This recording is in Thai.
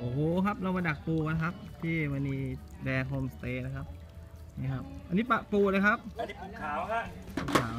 โอ้โหครับเรามาดักปูกันครับ ที่มันีแดงโฮมสเตย์นะครับนี่ครับ อันนี้ปะปูเลยครับอันนี้ปูขาวฮะขาว